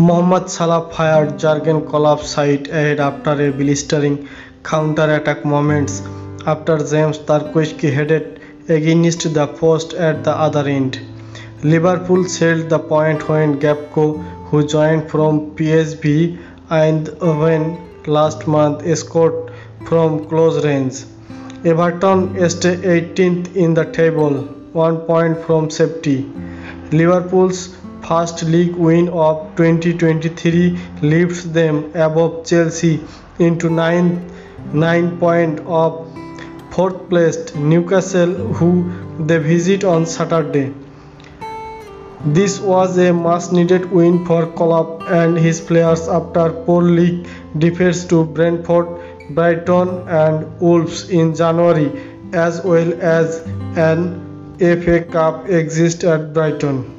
Mohamed Salah fired Jurgen Klopp's side ahead after a blistering counter-attack moments after James Tarkowski headed against the post at the other end. Liverpool sealed the point when Gakpo, who joined from PSV Eindhoven last month, scored from close range. Everton stay 18th in the table, one point from safety. Liverpool's first league win of 2023 lifts them above Chelsea into 9, 9 points of fourth placed Newcastle who they visit on Saturday. This was a much needed win for Klopp and his players after poor league defeats to Brentford, Brighton and Wolves in January as well as an FA Cup exit at Brighton.